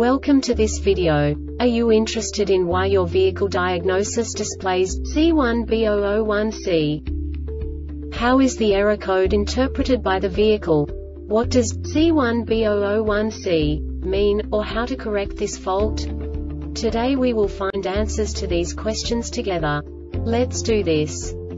Welcome to this video. Are you interested in why your vehicle diagnosis displays C1B001C? How is the error code interpreted by the vehicle? What does C1B001C mean, or how to correct this fault? Today we will find answers to these questions together. Let's do this.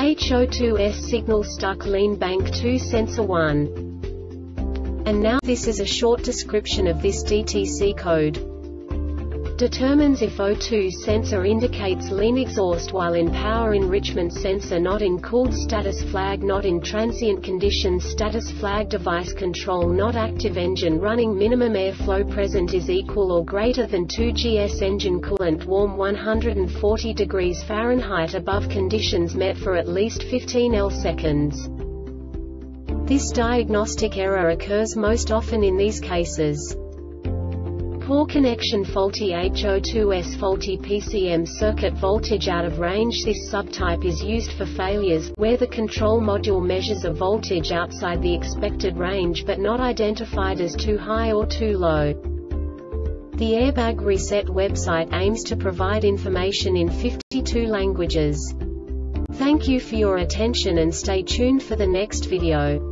HO2S signal stuck lean bank 2 sensor 1. And now this is a short description of this DTC code. Determines if O2 sensor indicates lean exhaust while in power enrichment sensor not in cooled status flag not in transient conditions status flag device control not active engine running minimum airflow present is equal or greater than 2 GS engine coolant warm 140 degrees Fahrenheit above conditions met for at least 15 L seconds. This diagnostic error occurs most often in these cases. Poor connection faulty HO2S faulty PCM circuit voltage out of range This subtype is used for failures, where the control module measures a voltage outside the expected range but not identified as too high or too low. The Airbag Reset website aims to provide information in 52 languages. Thank you for your attention and stay tuned for the next video.